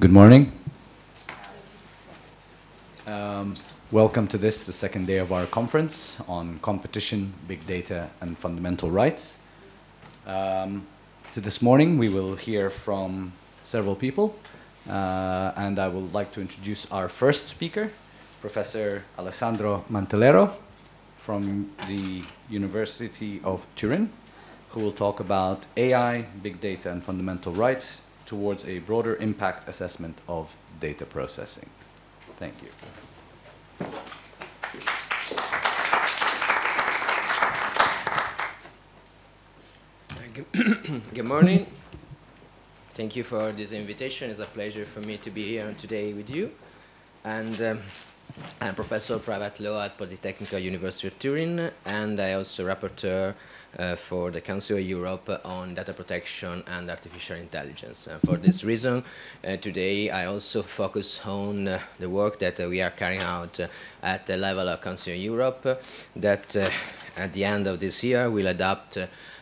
Good morning. Um, welcome to this, the second day of our conference on competition, big data, and fundamental rights. Um, this morning we will hear from several people, uh, and I would like to introduce our first speaker, Professor Alessandro Mantelero from the University of Turin, who will talk about AI, big data, and fundamental rights towards a broader impact assessment of data processing. Thank you. Good morning. Thank you for this invitation. It's a pleasure for me to be here today with you. And um, I'm professor of private law at Polytechnical University of Turin, and I also rapporteur for the Council of Europe on data protection and artificial intelligence. And for this reason, uh, today I also focus on uh, the work that uh, we are carrying out uh, at the level of Council of Europe that uh, at the end of this year will adopt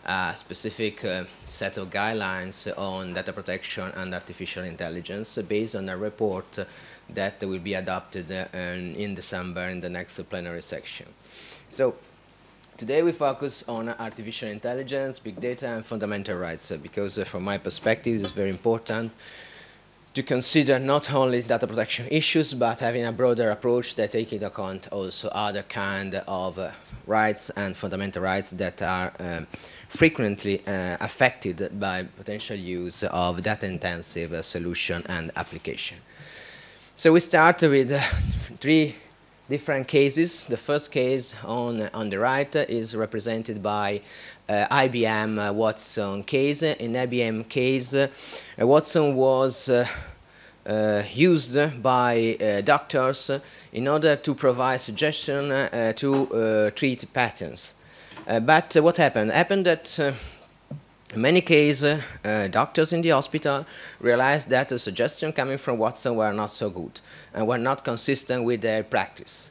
a specific set of guidelines on data protection and artificial intelligence based on a report that will be adopted in December in the next plenary section. So Today we focus on artificial intelligence, big data, and fundamental rights uh, because uh, from my perspective it's very important to consider not only data protection issues but having a broader approach that take into account also other kind of uh, rights and fundamental rights that are um, frequently uh, affected by potential use of data-intensive uh, solution and application. So we start with uh, three different cases. The first case on, on the right is represented by uh, IBM uh, Watson case. In IBM case, uh, Watson was uh, uh, used by uh, doctors in order to provide suggestion to treat patents. but what happened? happened that in many cases, uh, doctors in the hospital realized that the suggestions coming from Watson were not so good and were not consistent with their practice.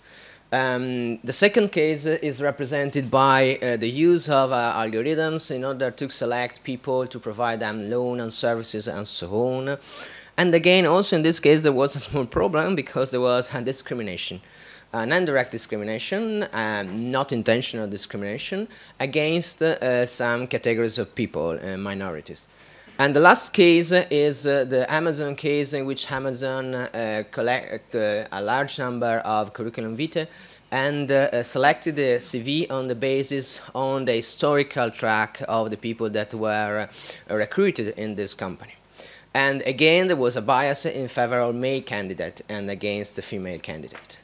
Um, the second case is represented by uh, the use of uh, algorithms in order to select people to provide them loan and services and so on. And again, also in this case, there was a small problem because there was a discrimination an indirect discrimination, um, not intentional discrimination, against uh, some categories of people, uh, minorities. And the last case is uh, the Amazon case in which Amazon uh, collect uh, a large number of curriculum vitae and uh, selected the CV on the basis on the historical track of the people that were recruited in this company. And again, there was a bias in favor of male candidate and against the female candidate.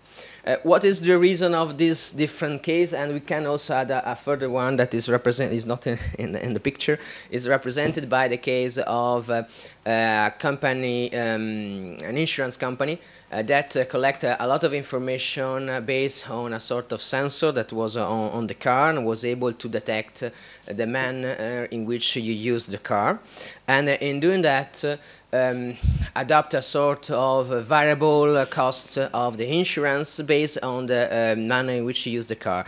Uh, what is the reason of this different case? And we can also add a, a further one that is represent is not in, in, in, the picture is represented by the case of uh, a company, um, an insurance company uh, that uh, collect a lot of information uh, based on a sort of sensor that was uh, on, on, the car and was able to detect uh, the manner in which you use the car. And in doing that, um, adopt a sort of variable cost of the insurance based on the manner in which you use the car.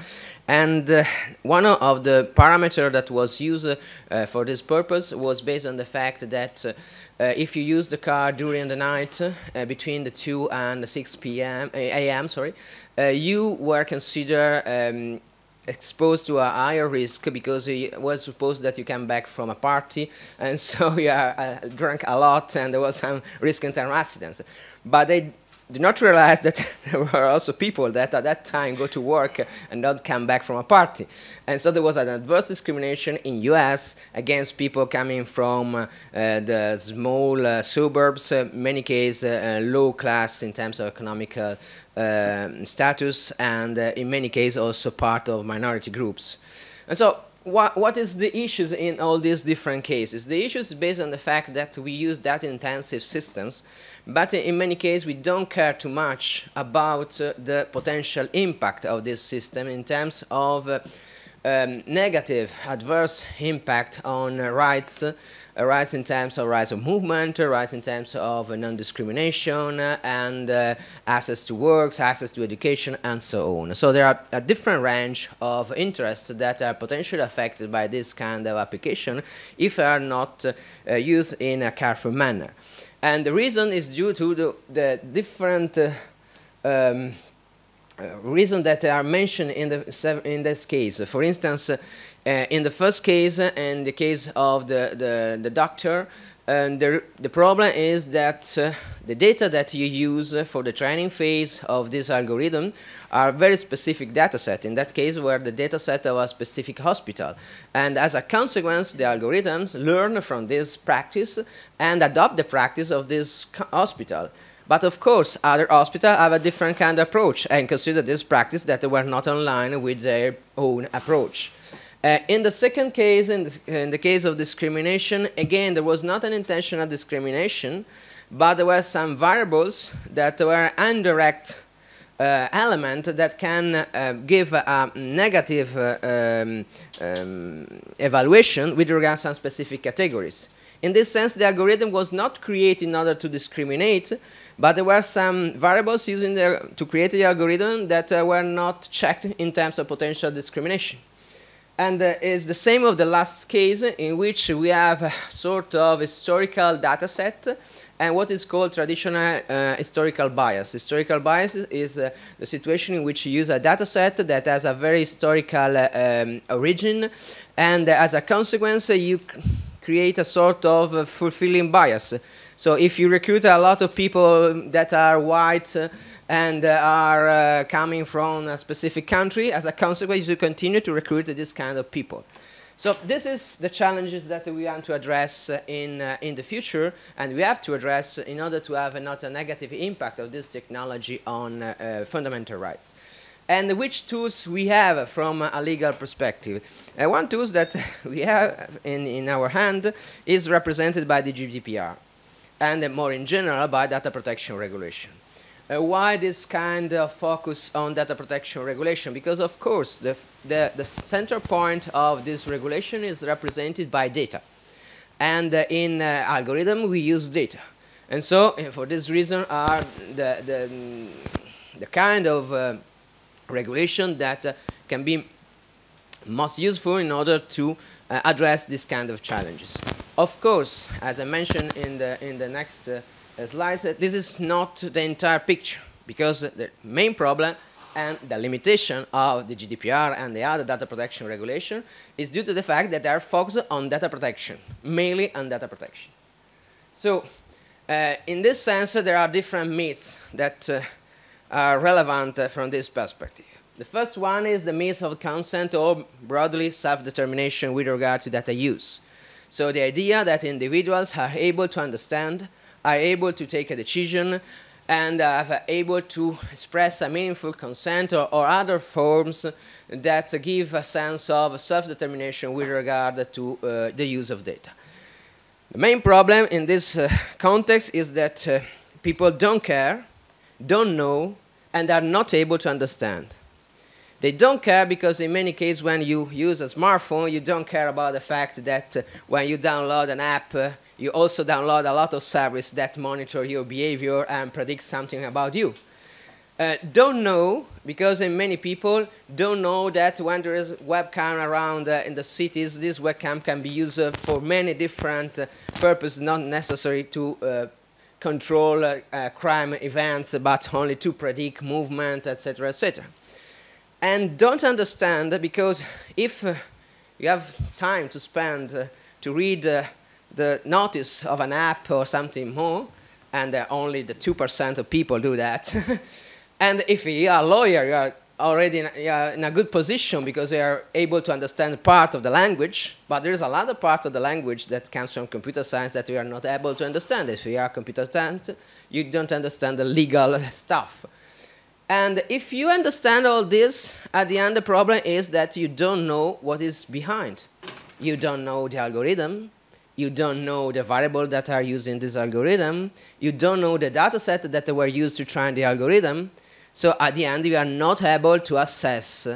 And uh, one of the parameters that was used uh, for this purpose was based on the fact that uh, uh if you use the car during the night uh, between the 2 and the 6 p.m. a.m. sorry, uh, you were considered um, exposed to a higher risk because it was supposed that you came back from a party and so you are, drank a lot and there was some risk in terms of accidents. But they did not realize that there were also people that at that time go to work and not come back from a party. And so there was an adverse discrimination in US against people coming from uh, the small uh, suburbs, uh, many cases uh, low class in terms of economical status, and uh, in many cases also part of minority groups. And so what, what is the issues in all these different cases? The issues based on the fact that we use data-intensive systems but in many cases, we don't care too much about uh, the potential impact of this system in terms of uh, um, negative, adverse impact on uh, rights rights in terms of rights of movement, uh, rights in terms of non-discrimination, and access to works, access to education, and so on. So there are a different range of interests that are potentially affected by this kind of application if they are not used in a careful manner. And the reason is due to the, the different um, uh, reasons that are mentioned in, the, in this case. For instance, uh, in the first case, uh, in the case of the, the, the doctor, and the, the problem is that uh, the data that you use for the training phase of this algorithm are very specific data set. In that case, where the data set of a specific hospital. And as a consequence, the algorithms learn from this practice and adopt the practice of this hospital. But of course, other hospitals have a different kind of approach and consider this practice that they were not online with their own approach. Uh, in the second case, in the, in the, case of discrimination, again, there was not an intentional discrimination, but there were some variables that were indirect uh, element that can uh, give a negative uh, um, um, evaluation with regards to some specific categories. In this sense, the algorithm was not created in order to discriminate, but there were some variables used to create the algorithm that uh, were not checked in terms of potential discrimination. And uh, it's the same of the last case in which we have a sort of historical data set and what is called traditional uh, historical bias. Historical bias is uh, the situation in which you use a data set that has a very historical um, origin, and as a consequence, you create a sort of uh, fulfilling bias. So if you recruit a lot of people that are white uh, and uh, are uh, coming from a specific country, as a consequence, you continue to recruit this kind of people. So this is the challenges that we want to address uh, in, uh, in the future, and we have to address in order to have a, not a negative impact of this technology on uh, fundamental rights and which tools we have from a legal perspective. Uh, one tool that we have in, in our hand is represented by the GDPR, and more in general by data protection regulation. Uh, why this kind of focus on data protection regulation? Because of course the, the, the center point of this regulation is represented by data. And uh, in uh, algorithm we use data. And so uh, for this reason are the, the, the kind of uh, regulation that uh, can be most useful in order to address this kind of challenges. Of course, as I mentioned in the, in the next uh, slides, uh, this is not the entire picture because the main problem and the limitation of the GDPR and the other data protection regulation is due to the fact that they are focused on data protection, mainly on data protection. So, uh, in this sense, there are different myths that uh, are relevant uh, from this perspective. The first one is the myth of consent or broadly self-determination with regard to data use. So the idea that individuals are able to understand, are able to take a decision, and are able to express a meaningful consent or, or other forms that give a sense of self-determination with regard to uh, the use of data. The main problem in this uh, context is that uh, people don't care don't know, and are not able to understand. They don't care because in many cases when you use a smartphone, you don't care about the fact that uh, when you download an app, uh, you also download a lot of services that monitor your behavior and predict something about you. Uh, don't know because many people don't know that when there is webcam around uh, in the cities, this webcam can be used uh, for many different uh, purposes, not necessary to control crime events, but only to predict movement, etc., etc. And don't understand because if uh, you have time to spend uh, to read uh, the notice of an app or something more, and only the 2% of people do that, and if you are a lawyer, you are already in a, in a, good position because you are able to understand part of the language, but there is a lot of part of the language that comes from computer science that we are not able to understand. If you are computer science, you don't understand the legal stuff. And if you understand all this, at the end the problem is that you don't know what is behind. You don't know the algorithm, you don't know the variable that are used in this algorithm, you don't know the data set that were used to train the algorithm, so at the end, you are not able to assess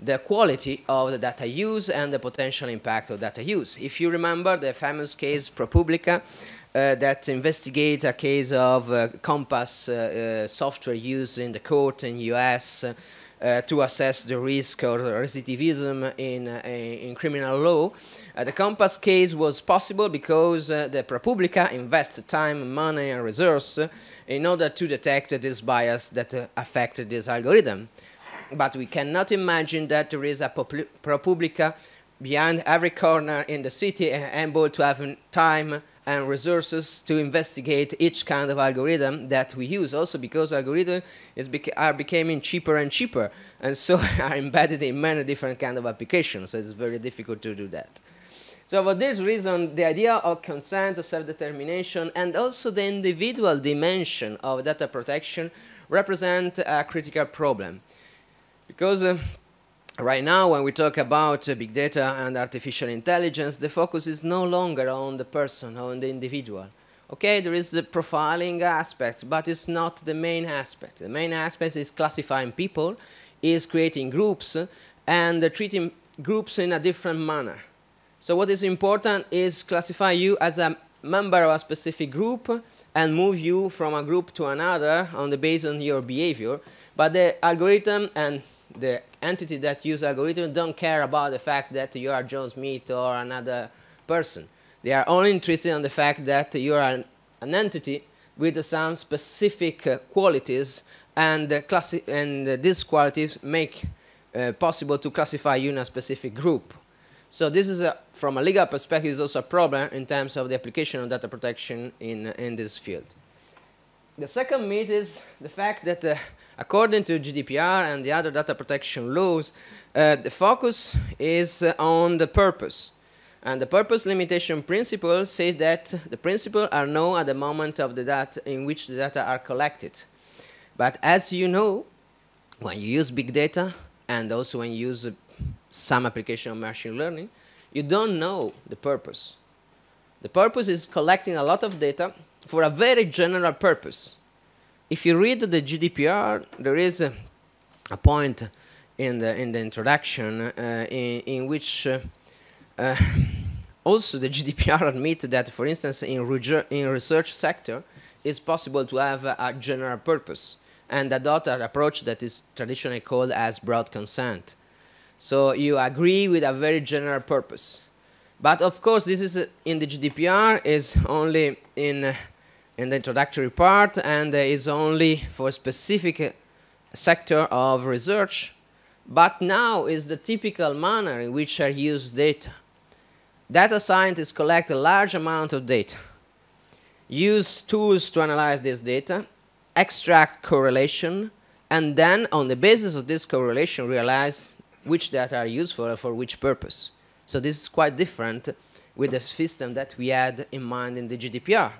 the quality of the data use and the potential impact of data use. If you remember the famous case ProPublica that investigates a case of uh, COMPAS uh, uh software used in the court in US uh, to assess the risk of recidivism in, uh, in criminal law. the COMPAS case was possible because the ProPublica invested time, money, and resources in order to detect this bias that affected this algorithm but we cannot imagine that there is a ProPublica behind every corner in the city able to have time and resources to investigate each kind of algorithm that we use. Also because algorithms beca are becoming cheaper and cheaper and so are embedded in many different kind of applications so it's very difficult to do that. So for this reason the idea of consent of self-determination and also the individual dimension of data protection represent a critical problem. Because uh, right now, when we talk about uh, big data and artificial intelligence, the focus is no longer on the person, on the individual. Okay, there is the profiling aspect, but it's not the main aspect. The main aspect is classifying people, is creating groups, and uh, treating groups in a different manner. So what is important is classify you as a member of a specific group and move you from a group to another on the basis on your behavior. But the algorithm and the entity that use algorithm don't care about the fact that you are John Smith or another person. They are only interested in the fact that you are an, an entity with some specific uh, qualities and, uh, and uh, these qualities make uh, possible to classify you in a specific group. So this is, a, from a legal perspective, is also a problem in terms of the application of data protection in, in this field. The second myth is the fact that uh, According to GDPR and the other data protection laws, uh, the focus is uh, on the purpose. And the purpose limitation principle says that the principles are known at the moment of the data in which the data are collected. But as you know, when you use big data and also when you use uh, some application of machine learning, you don't know the purpose. The purpose is collecting a lot of data for a very general purpose if you read the GDPR, there is a, a point in the in the introduction uh, in, in which uh, uh, also the GDPR admit that, for instance, in, in research sector, it's possible to have a, general purpose and adopt an approach that is traditionally called as broad consent. So you agree with a very general purpose. But of course, this is in the GDPR is only in in the introductory part and is only for a specific sector of research, but now is the typical manner in which are used data. Data scientists collect a large amount of data, use tools to analyze this data, extract correlation, and then on the basis of this correlation realize which data are useful for which purpose. So this is quite different with the system that we had in mind in the GDPR.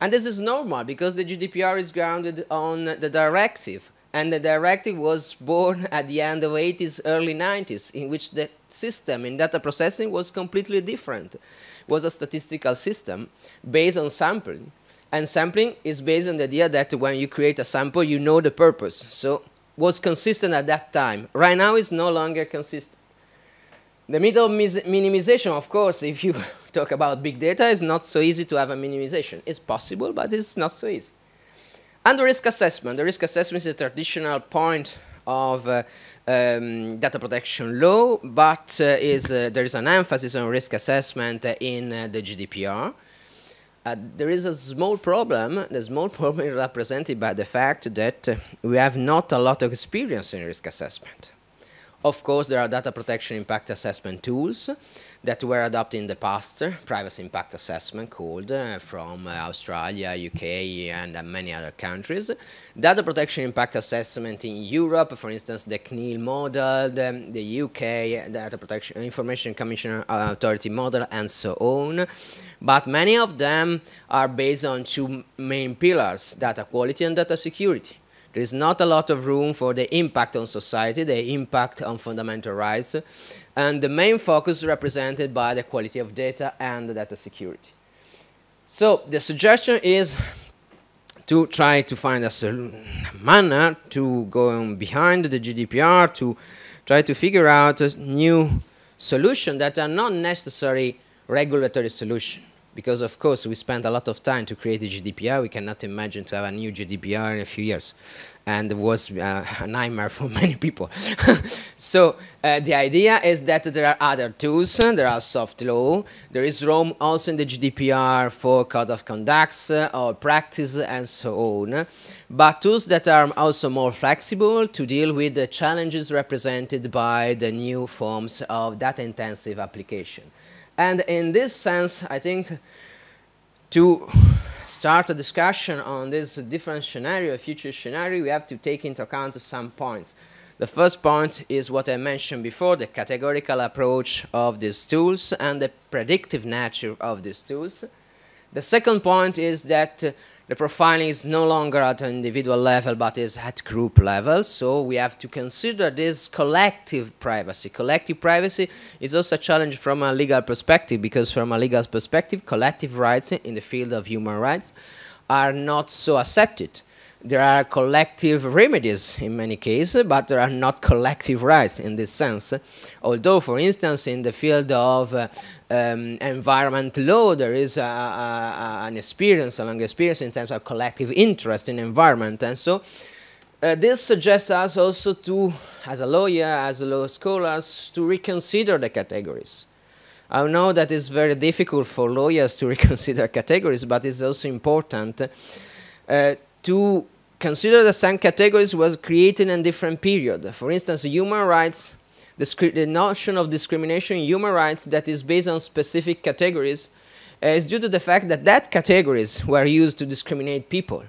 And this is normal because the GDPR is grounded on the directive. And the directive was born at the end of 80s, early 90s, in which the system in data processing was completely different. It was a statistical system based on sampling. And sampling is based on the idea that when you create a sample, you know the purpose. So was consistent at that time. Right now, it's no longer consistent. The middle minimization, of course, if you talk about big data, is not so easy to have a minimization. It's possible, but it's not so easy. And the risk assessment. The risk assessment is a traditional point of uh, um, data protection law, but uh, is, uh, there is an emphasis on risk assessment in uh, the GDPR. Uh, there is a small problem. The small problem is represented by the fact that uh, we have not a lot of experience in risk assessment. Of course, there are data protection impact assessment tools that were adopted in the past, privacy impact assessment called uh, from uh, Australia, UK, and uh, many other countries. Data protection impact assessment in Europe, for instance, the CNIL model, the, the UK Data Protection Information Commission Authority model, and so on. But many of them are based on two main pillars, data quality and data security. There is not a lot of room for the impact on society, the impact on fundamental rights, and the main focus represented by the quality of data and data security. So the suggestion is to try to find a manner to go behind the GDPR, to try to figure out a new solution that are not necessarily regulatory solution. Because of course we spent a lot of time to create the GDPR. We cannot imagine to have a new GDPR in a few years and it was uh, a nightmare for many people. so uh, the idea is that there are other tools, there are soft law, there is room also in the GDPR for code of conducts uh, or practice and so on, but tools that are also more flexible to deal with the challenges represented by the new forms of data-intensive application. And in this sense, I think to start a discussion on this different scenario, future scenario, we have to take into account some points. The first point is what I mentioned before, the categorical approach of these tools and the predictive nature of these tools. The second point is that the profiling is no longer at an individual level, but is at group level. So we have to consider this collective privacy. Collective privacy is also a challenge from a legal perspective, because from a legal perspective, collective rights in the field of human rights are not so accepted. There are collective remedies in many cases, but there are not collective rights in this sense. Although, for instance, in the field of uh, um, environment law, there is a, a, an experience, a long experience in terms of collective interest in environment. And so uh, this suggests us also to, as a lawyer, as a law scholars, to reconsider the categories. I know that it's very difficult for lawyers to reconsider categories, but it's also important uh, to consider that some categories was created in different period. For instance, human rights the notion of discrimination in human rights that is based on specific categories uh, is due to the fact that that categories were used to discriminate people.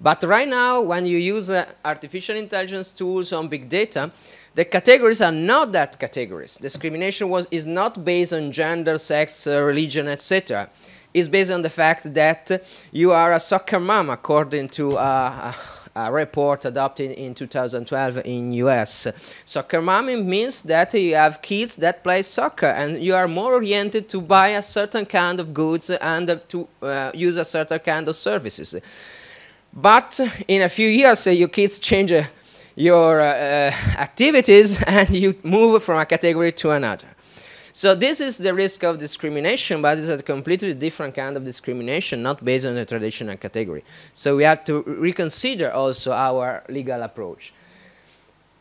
But right now, when you use uh, artificial intelligence tools on big data, the categories are not that categories. Discrimination was, is not based on gender, sex, uh, religion, etc. It's based on the fact that you are a soccer mom, according to uh, a report adopted in 2012 in US. Soccer mommy means that you have kids that play soccer and you are more oriented to buy a certain kind of goods and to uh, use a certain kind of services. But in a few years, uh, your kids change uh, your uh, activities and you move from a category to another. So this is the risk of discrimination, but it's a completely different kind of discrimination, not based on a traditional category. So we have to reconsider also our legal approach.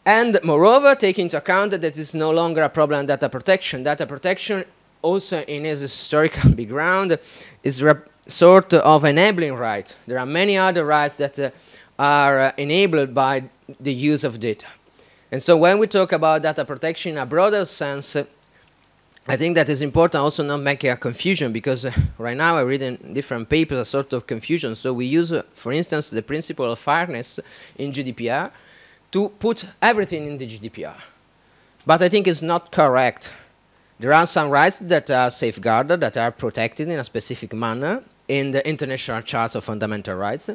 And moreover, take into account that it is no longer a problem data protection. Data protection, also in its historical background, is sort of enabling right. There are many other rights that uh, are uh, enabled by the use of data. And so when we talk about data protection in a broader sense, uh, I think that is important also not making a confusion because uh, right now I read in different papers a sort of confusion. So we use, uh, for instance, the principle of fairness in GDPR to put everything in the GDPR. But I think it's not correct. There are some rights that are safeguarded, that are protected in a specific manner in the International Charter of Fundamental Rights.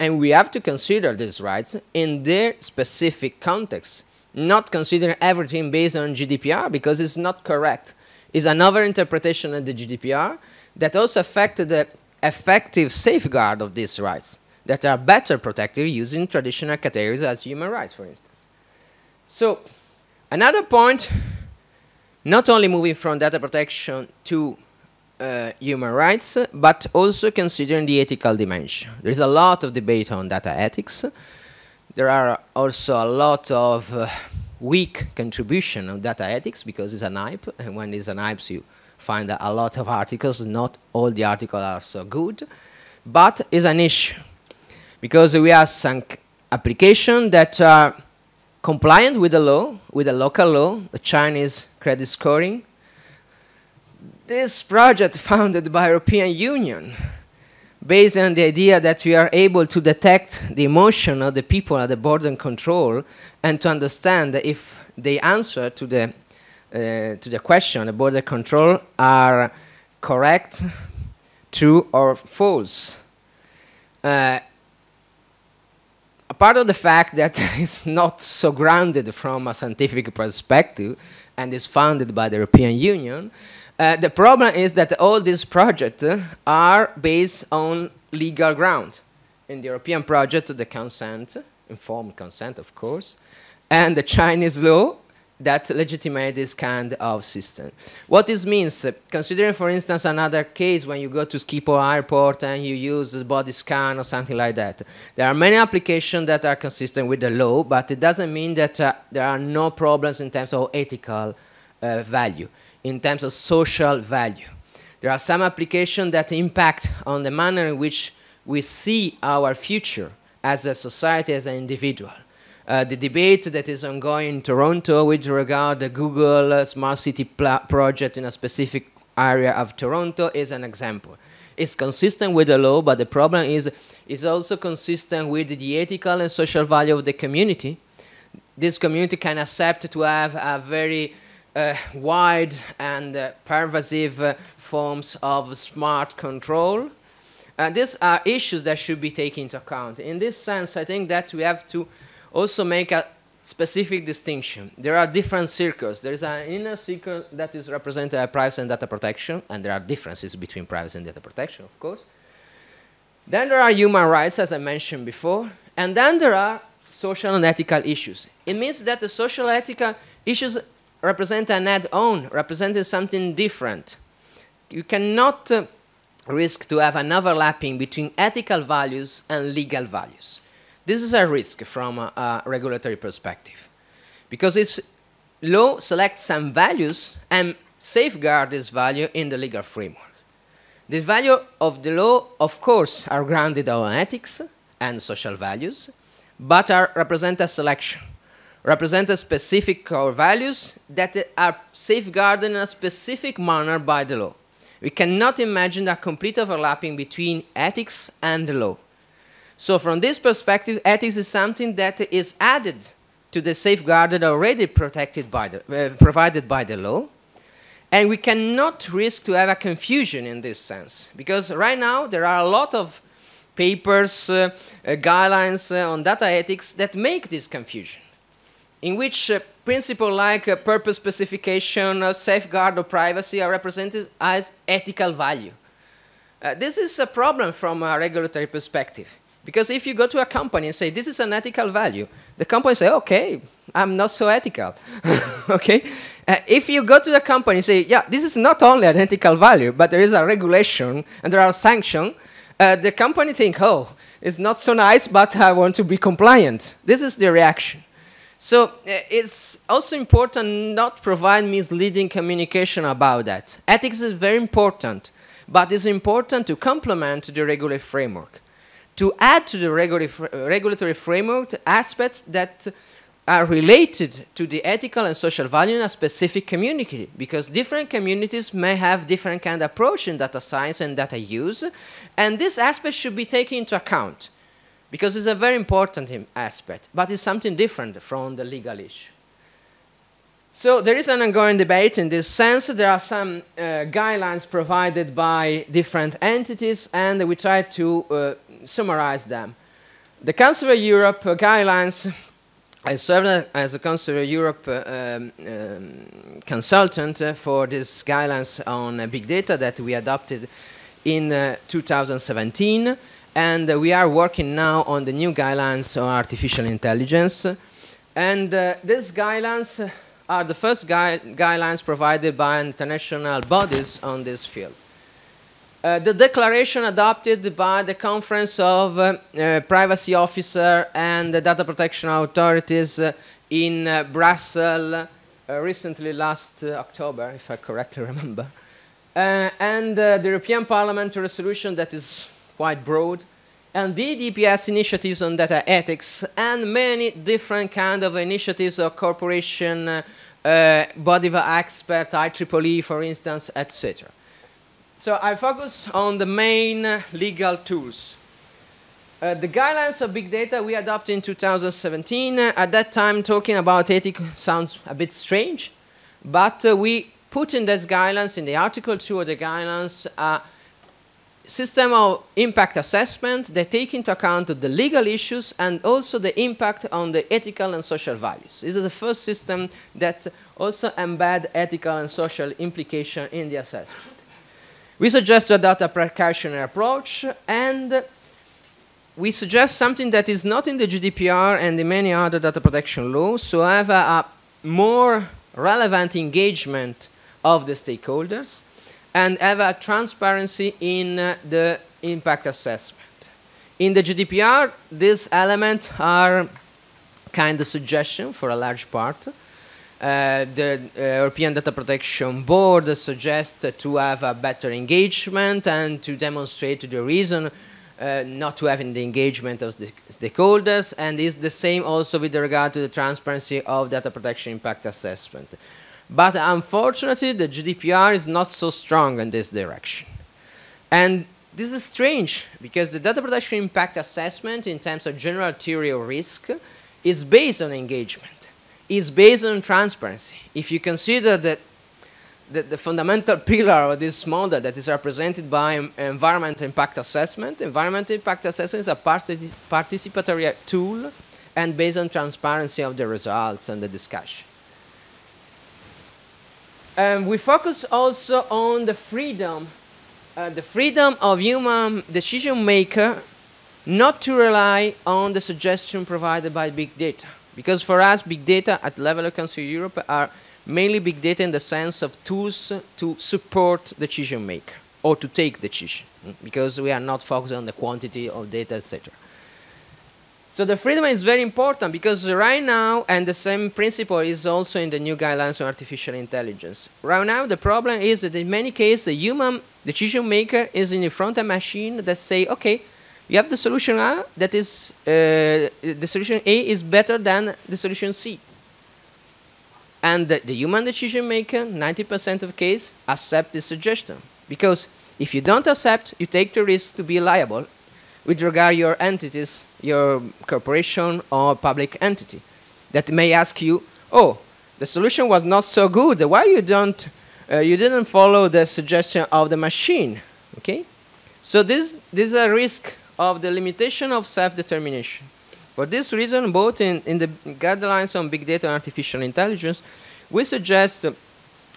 And we have to consider these rights in their specific context, not considering everything based on GDPR because it's not correct is another interpretation of the GDPR that also affected the effective safeguard of these rights that are better protected using traditional categories as human rights, for instance. So another point, not only moving from data protection to uh, human rights, but also considering the ethical dimension. There is a lot of debate on data ethics. There are also a lot of uh, weak contribution of data ethics because it's an hype, and when it's an hype, you find a lot of articles. Not all the articles are so good, but it's an issue because we have some applications that are compliant with the law, with the local law, the Chinese credit scoring. This project founded by European Union based on the idea that we are able to detect the emotion of the people at the border control and to understand if the answer to the, uh, to the question, the border control, are correct, true, or false. Uh, part of the fact that it's not so grounded from a scientific perspective and is funded by the European Union, uh, the problem is that all these projects uh, are based on legal ground. In the European project, the consent, informed consent, of course, and the Chinese law that legitimate this kind of system. What this means, uh, considering for instance another case when you go to Schiphol airport and you use body scan or something like that. There are many applications that are consistent with the law, but it doesn't mean that uh, there are no problems in terms of ethical uh, value, in terms of social value. There are some applications that impact on the manner in which we see our future as a society, as an individual. Uh, the debate that is ongoing in Toronto with regard to the Google uh, Smart City project in a specific area of Toronto is an example. It's consistent with the law, but the problem is it's also consistent with the ethical and social value of the community. This community can accept to have a very uh, wide and uh, pervasive uh, forms of smart control. Uh, these are issues that should be taken into account. In this sense, I think that we have to also make a specific distinction. There are different circles. There is an inner circle that is represented by privacy and data protection, and there are differences between privacy and data protection, of course. Then there are human rights, as I mentioned before, and then there are social and ethical issues. It means that the social ethical issues represent an add-on, representing something different. You cannot uh, risk to have an overlapping between ethical values and legal values. This is a risk from a, a regulatory perspective because its law selects some values and safeguards this value in the legal framework. The value of the law, of course, are grounded on ethics and social values, but are represent a selection, represent a specific core values that are safeguarded in a specific manner by the law. We cannot imagine a complete overlapping between ethics and the law. So from this perspective, ethics is something that is added to the safeguarded already protected by the, uh, provided by the law. And we cannot risk to have a confusion in this sense. Because right now, there are a lot of papers, uh, uh, guidelines uh, on data ethics that make this confusion, in which uh, principles like uh, purpose specification, safeguard of privacy are represented as ethical value. this is a problem from a regulatory perspective. Because if you go to a company and say, this is an ethical value, the company say, okay, I'm not so ethical. okay? Uh, if you go to the company and say, yeah, this is not only an ethical value, but there is a regulation and there are sanctions, uh, the company think, oh, it's not so nice, but I want to be compliant. This is the reaction. So uh, it's also important not provide misleading communication about that. Ethics is very important, but it's important to complement the regulatory framework to add to the regulatory framework aspects that are related to the ethical and social value in a specific community because different communities may have different kind of approach in data science and data use and this aspect should be taken into account because it's a very important aspect but it's something different from the legal issue so there is an ongoing debate in this sense. There are some uh, guidelines provided by different entities, and we try to uh, summarize them. The Council of Europe uh, guidelines, I served as a Council of Europe uh, um, um, consultant uh, for these guidelines on uh, big data that we adopted in uh, 2017, and uh, we are working now on the new guidelines on artificial intelligence. And these guidelines are the first gui guidelines provided by international bodies on this field. Uh, the declaration adopted by the Conference of uh, uh, Privacy Officer and the Data Protection Authorities uh, in uh, Brussels uh, recently last October, if I correctly remember. and the European Parliament resolution that is quite broad, and the DPS initiatives on data ethics, and many different kind of initiatives of corporation, body of expert, IEEE, for instance, etc. So I focus on the main legal tools. Uh, the guidelines of big data we adopted in 2017. Uh, at that time, talking about ethics sounds a bit strange, but uh, we put in these guidelines, in the Article 2 of the guidelines, a system of impact assessment that take into account the legal issues and also the impact on the ethical and social values. This is the first system that also embed ethical and social implication in the assessment. We suggest to adopt a precautionary approach, and we suggest something that is not in the GDPR and in many other data protection laws, so have a, a more relevant engagement of the stakeholders and have a transparency in uh, the impact assessment. In the GDPR, these elements are kind of suggestion for a large part. Uh, the uh, European Data Protection Board suggests to have a better engagement and to demonstrate the reason uh, not to having the engagement of the stakeholders, and is the same also with regard to the transparency of data protection impact assessment. But unfortunately, the GDPR is not so strong in this direction. And this is strange, because the data protection impact assessment in terms of general theory of risk is based on engagement, is based on transparency. If you consider that the, the, fundamental pillar of this model that is represented by environment impact assessment. Environment impact assessment is a participatory tool and based on transparency of the results and the discussion. Um, we focus also on the freedom, uh, the freedom of human decision maker not to rely on the suggestion provided by big data. Because for us, big data at level of Council Europe are mainly big data in the sense of tools to support decision maker or to take decision because we are not focused on the quantity of data, etc. So the freedom is very important because right now, and the same principle is also in the new guidelines on artificial intelligence. Right now, the problem is that in many cases, the human decision maker is in front of a machine that say, okay, you have the solution A that is, uh, the solution A is better than the solution C. And the, the human decision maker, 90% of case, accept this suggestion. Because if you don't accept, you take the risk to be liable with regard your entities, your corporation or public entity that may ask you, oh, the solution was not so good. Why you don't, uh, you didn't follow the suggestion of the machine, okay? So this, this is a risk of the limitation of self-determination. For this reason, both in, in the guidelines on big data and artificial intelligence, we suggest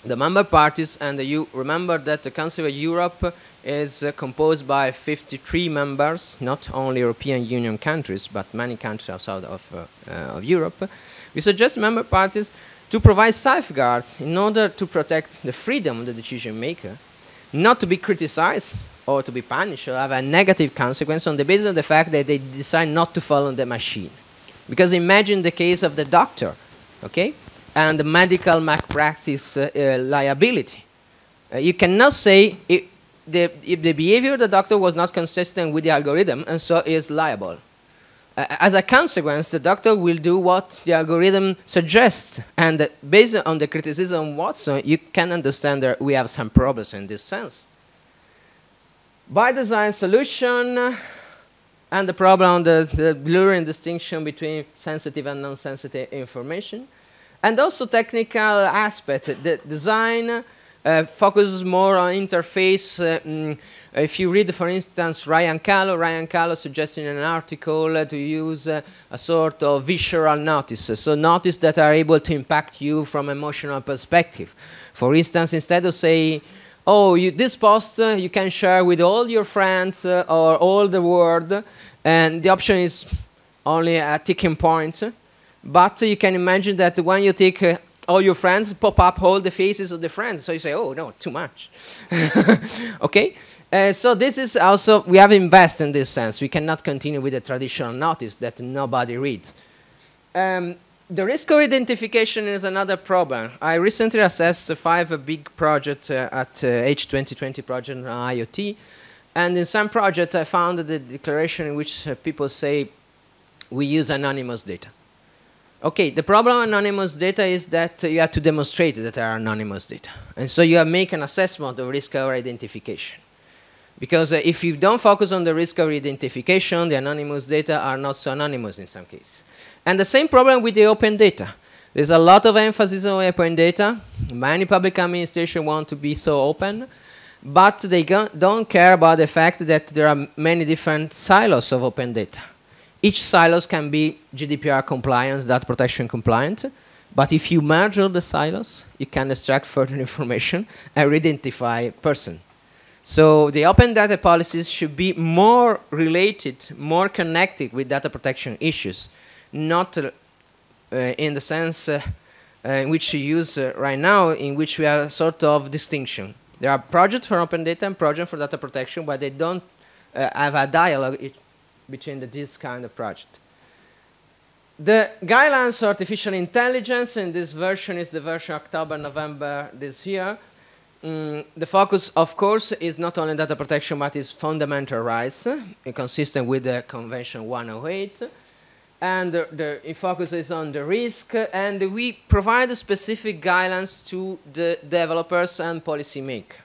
the member parties, and you remember that the Council of Europe is uh, composed by 53 members, not only European Union countries, but many countries outside of, uh, uh, of Europe. We suggest member parties to provide safeguards in order to protect the freedom of the decision maker, not to be criticized or to be punished or have a negative consequence on the basis of the fact that they decide not to follow the machine. Because imagine the case of the doctor, okay, and medical malpractice uh, uh, liability. Uh, you cannot say if the, if the behavior of the doctor was not consistent with the algorithm and so is liable. As a consequence, the doctor will do what the algorithm suggests. And based on the criticism of Watson, you can understand that we have some problems in this sense. By design solution and the problem, the, the blurring distinction between sensitive and non-sensitive information. And also technical aspect. The design uh, focuses more on interface. Uh, mm, if you read, for instance, Ryan Calo, Ryan Calo suggesting in an article uh, to use uh, a sort of visual notices, so notice that are able to impact you from emotional perspective. For instance, instead of say, oh, you, this post uh, you can share with all your friends uh, or all the world, and the option is only a ticking point. But you can imagine that when you take uh, all your friends, pop up all the faces of the friends, so you say, oh, no, too much. okay? Uh, so this is also, we have invested in this sense. We cannot continue with the traditional notice that nobody reads. Um, the risk of identification is another problem. I recently assessed five uh, big projects uh, at uh, H2020 project on IoT. And in some projects, I found the declaration in which uh, people say we use anonymous data. Okay, the problem with anonymous data is that you have to demonstrate that there are anonymous data. And so you have make an assessment of risk of identification. Because uh, if you don't focus on the risk of identification, the anonymous data are not so anonymous in some cases. And the same problem with the open data. There's a lot of emphasis on open data. Many public administrations want to be so open, but they don't care about the fact that there are many different silos of open data. Each silos can be GDPR compliant, data protection compliant, but if you merge all the silos, you can extract further information and identify person. So the open data policies should be more related, more connected with data protection issues not uh, in the sense uh, uh, in which we use uh, right now, in which we have sort of distinction. There are projects for open data and projects for data protection, but they don't uh, have a dialogue between the, this kind of project. The guidelines for artificial intelligence, in this version is the version October, November this year. Mm, the focus, of course, is not only data protection, but is fundamental rights, uh, consistent with the Convention 108. And the, the focus is on the risk, and we provide specific guidelines to the developers and policymakers.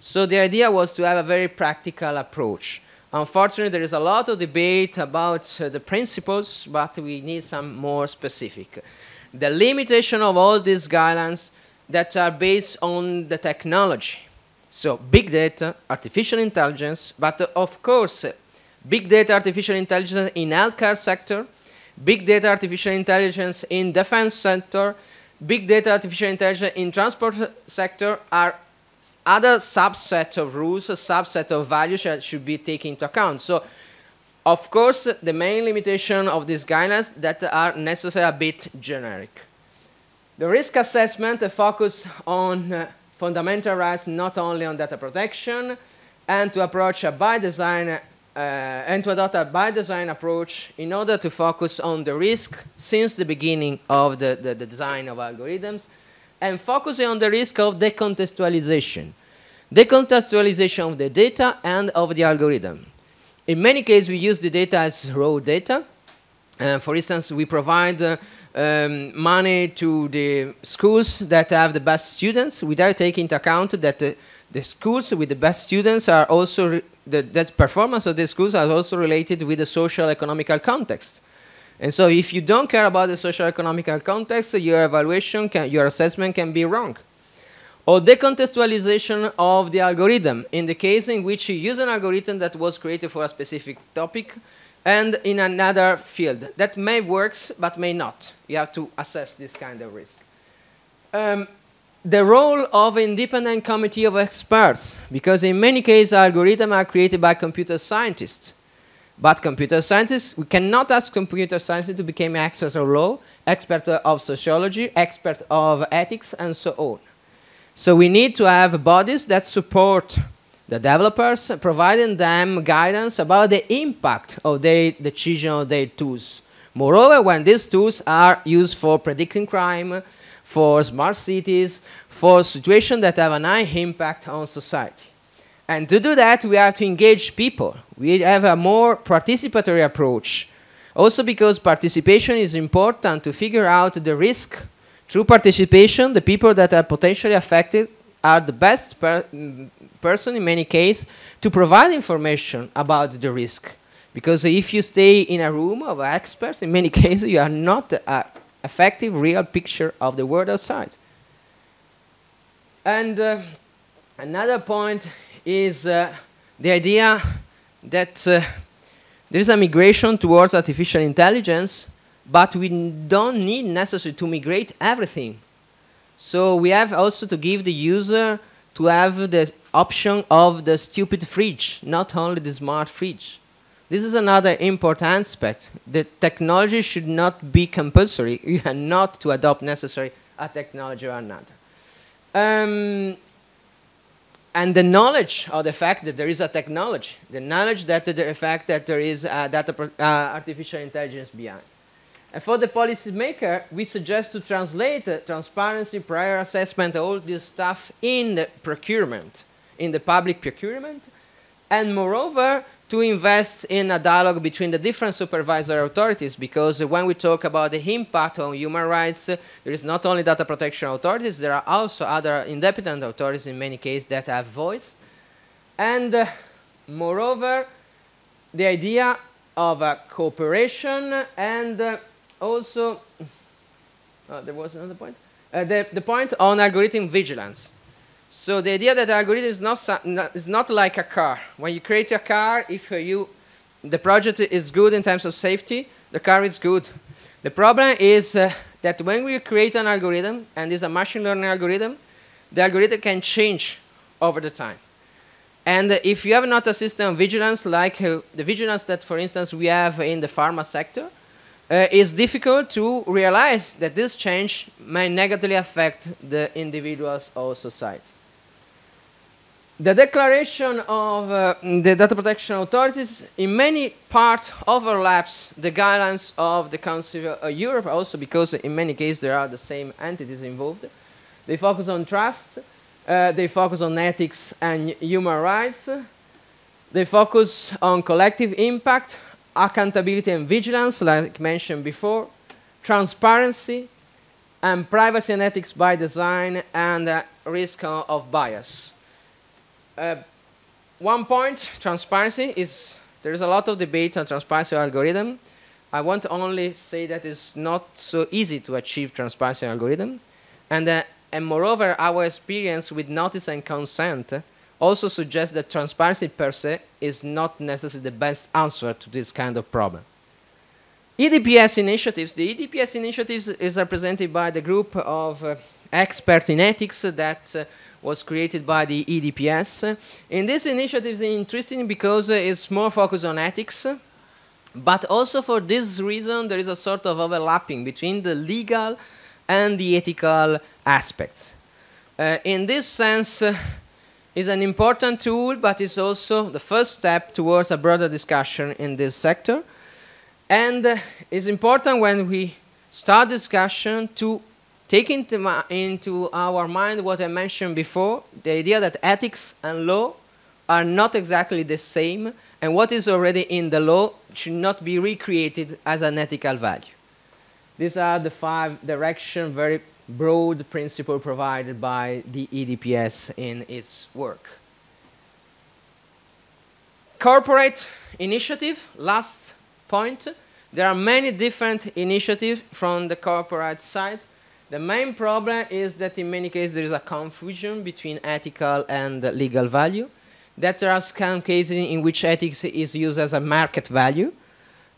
So the idea was to have a very practical approach. Unfortunately, there is a lot of debate about uh, the principles, but we need some more specific. The limitation of all these guidelines that are based on the technology. So big data, artificial intelligence, but uh, of course, uh, big data, artificial intelligence in healthcare sector, big data, artificial intelligence in defense sector, big data, artificial intelligence in transport sector are other subset of rules, a subset of values that should be taken into account. So, of course, the main limitation of these guidelines that are necessarily a bit generic. The risk assessment focus on uh, fundamental rights, not only on data protection, and to approach a by design uh, and to adopt a by design approach in order to focus on the risk since the beginning of the, the, the design of algorithms and focusing on the risk of decontextualization. Decontextualization of the data and of the algorithm. In many cases, we use the data as raw data. Uh, for instance, we provide uh, um, money to the schools that have the best students without taking into account that the, the schools with the best students are also, the, the performance of the schools are also related with the social economical context. And so if you don't care about the social economical context, your evaluation, can, your assessment can be wrong. Or decontextualization of the algorithm, in the case in which you use an algorithm that was created for a specific topic and in another field. That may work, but may not. You have to assess this kind of risk. Um, the role of independent committee of experts, because in many cases algorithms are created by computer scientists. But computer scientists, we cannot ask computer scientists to become experts of law, expert of sociology, expert of ethics, and so on. So we need to have bodies that support the developers, providing them guidance about the impact of their decision of their tools. Moreover, when these tools are used for predicting crime, for smart cities, for situations that have an high impact on society. And to do that, we have to engage people. We have a more participatory approach. Also because participation is important to figure out the risk. Through participation, the people that are potentially affected are the best per person in many cases to provide information about the risk. Because if you stay in a room of experts, in many cases you are not an effective, real picture of the world outside. And uh, another point is uh, the idea that uh, there is a migration towards artificial intelligence, but we don't need necessarily to migrate everything. So we have also to give the user to have the option of the stupid fridge, not only the smart fridge. This is another important aspect. The technology should not be compulsory. You are not to adopt necessarily a technology or another. Um, and the knowledge of the fact that there is a technology, the knowledge that the fact that there is data uh, artificial intelligence behind. And for the policymaker, we suggest to translate transparency, prior assessment, all this stuff in the procurement, in the public procurement, and moreover, to invest in a dialogue between the different supervisory authorities because when we talk about the impact on human rights, there is not only data protection authorities, there are also other independent authorities in many cases that have voice. And uh, moreover, the idea of uh, cooperation and uh, also, oh, there was another point, uh, the, the point on algorithm vigilance. So the idea that the algorithm is not, is not like a car. When you create a car, if you, the project is good in terms of safety, the car is good. The problem is uh, that when we create an algorithm, and it's a machine learning algorithm, the algorithm can change over the time. And if you have not a system of vigilance like uh, the vigilance that, for instance, we have in the pharma sector, uh, it's difficult to realize that this change may negatively affect the individuals or society. The declaration of uh, the data protection authorities in many parts overlaps the guidelines of the Council of Europe also because in many cases there are the same entities involved. They focus on trust, uh, they focus on ethics and human rights, they focus on collective impact, accountability and vigilance, like mentioned before, transparency, and privacy and ethics by design, and uh, risk of bias. Uh, one point, transparency, is there is a lot of debate on transparency algorithm. I want to only say that it's not so easy to achieve transparency algorithm. And, uh, and moreover, our experience with notice and consent also suggests that transparency per se is not necessarily the best answer to this kind of problem. EDPS initiatives, the EDPS initiatives is represented by the group of uh, experts in ethics that uh, was created by the EDPS. And this initiative is interesting because it's more focused on ethics, but also for this reason there is a sort of overlapping between the legal and the ethical aspects. Uh, in this sense, uh, is an important tool, but it's also the first step towards a broader discussion in this sector. And uh, it's important when we start discussion to take into, into our mind what I mentioned before, the idea that ethics and law are not exactly the same, and what is already in the law should not be recreated as an ethical value. These are the five direction, very broad principle provided by the EDPS in its work. Corporate initiative, last point. There are many different initiatives from the corporate side. The main problem is that in many cases there is a confusion between ethical and legal value. That there are some cases in which ethics is used as a market value.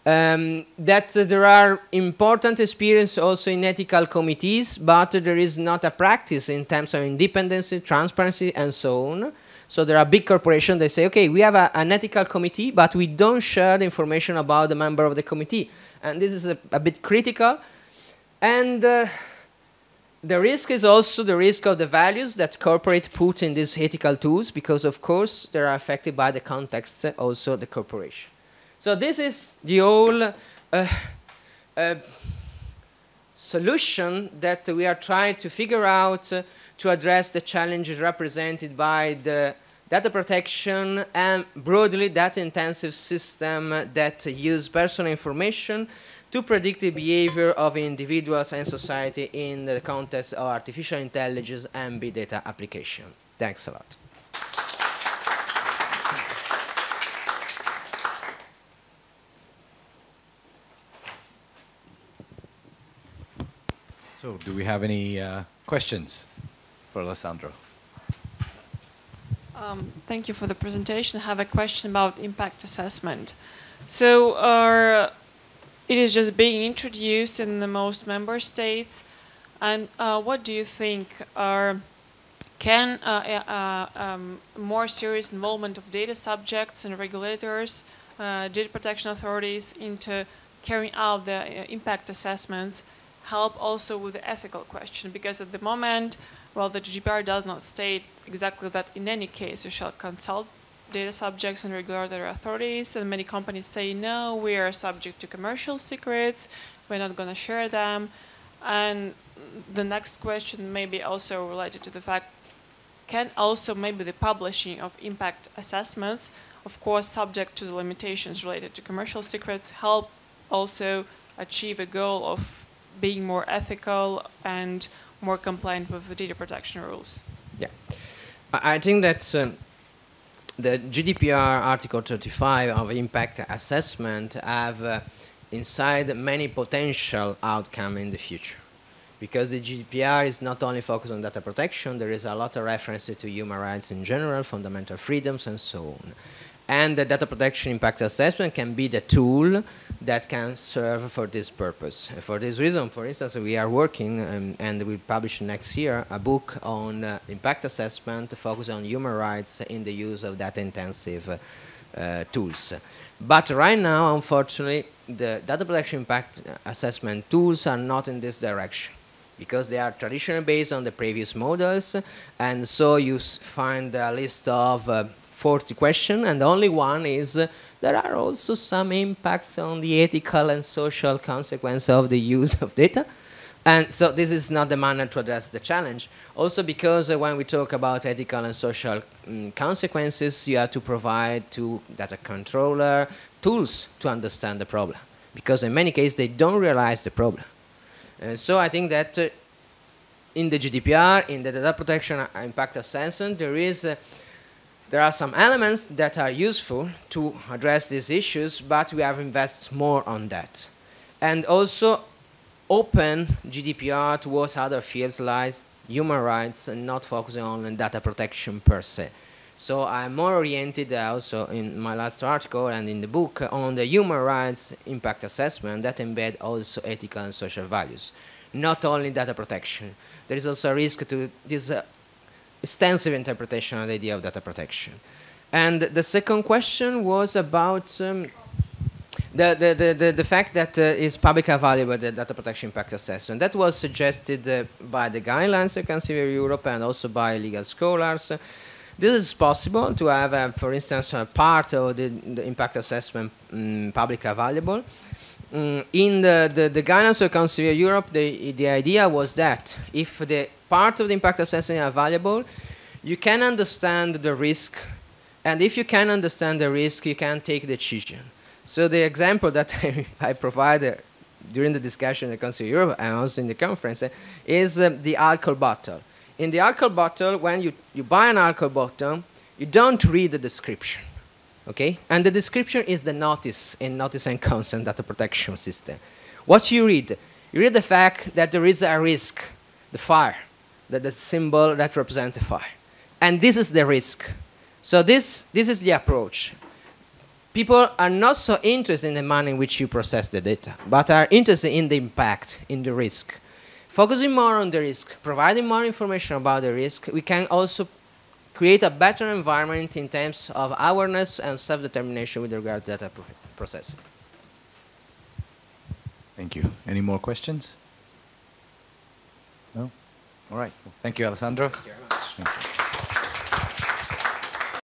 Um, that uh, there are important experience also in ethical committees, but there is not a practice in terms of independence, transparency, and so on. So there are big corporations that say, okay, we have a, an ethical committee, but we don't share the information about the member of the committee. And this is a, a bit critical. And uh, the risk is also the risk of the values that corporate put in these ethical tools because, of course, they are affected by the context, uh, also the corporation. So this is the whole uh, uh, solution that we are trying to figure out uh, to address the challenges represented by the data protection and broadly data-intensive system that use personal information to predict the behavior of individuals and society in the context of artificial intelligence and big data application. Thanks a lot. So, do we have any uh, questions for Alessandro? Um, thank you for the presentation. I have a question about impact assessment. So, uh, it is just being introduced in the most member states. And uh, what do you think are can uh, uh, um, more serious involvement of data subjects and regulators, uh, data protection authorities into carrying out the uh, impact assessments help also with the ethical question? Because at the moment, well, the GDPR does not state exactly that in any case you shall consult data subjects and regulatory authorities, and many companies say, no, we are subject to commercial secrets, we're not going to share them. And the next question may be also related to the fact, can also maybe the publishing of impact assessments, of course subject to the limitations related to commercial secrets, help also achieve a goal of being more ethical and more compliant with the data protection rules? Yeah, I think that's um, the GDPR Article 35 of impact assessment have uh, inside many potential outcome in the future. Because the GDPR is not only focused on data protection, there is a lot of references to human rights in general, fundamental freedoms, and so on. And the data protection impact assessment can be the tool that can serve for this purpose. For this reason, for instance, we are working um, and we'll publish next year a book on uh, impact assessment focused on human rights in the use of data intensive uh, uh, tools. But right now, unfortunately, the data protection impact assessment tools are not in this direction because they are traditionally based on the previous models, and so you find a list of uh, 40 questions, and the only one is uh, there are also some impacts on the ethical and social consequence of the use of data. And so this is not the manner to address the challenge. Also because uh, when we talk about ethical and social um, consequences, you have to provide to data controller tools to understand the problem. Because in many cases, they don't realize the problem. And so I think that uh, in the GDPR, in the data protection impact assessment, there is uh, there are some elements that are useful to address these issues, but we have invested more on that. And also open GDPR towards other fields like human rights and not focusing on data protection per se. So I'm more oriented also in my last article and in the book on the human rights impact assessment that embed also ethical and social values, not only data protection. There is also a risk to this uh, extensive interpretation of the idea of data protection. And the second question was about um, the, the, the, the, fact that uh, is publicly available the data protection impact assessment. That was suggested uh, by the guidelines of Council of Europe and also by legal scholars. This is possible to have, uh, for instance, a part of the, the impact assessment um, publicly available. Um, in the, the, the, guidelines of Council of Europe, the, the idea was that if the part of the impact assessment are valuable, you can understand the risk, and if you can understand the risk, you can take the decision. So the example that I provided during the discussion at Council Europe and also in the conference uh, is uh, the alcohol bottle. In the alcohol bottle, when you, you buy an alcohol bottle, you don't read the description, okay? And the description is the notice in notice and consent data protection system. What you read? You read the fact that there is a risk, the fire, that the symbol that represents the fire. And this is the risk. So this, this is the approach people are not so interested in the manner in which you process the data, but are interested in the impact, in the risk. Focusing more on the risk, providing more information about the risk, we can also create a better environment in terms of awareness and self-determination with regard to data processing. Thank you. Any more questions? All right. Well, thank you, Alessandro. Thank you very much.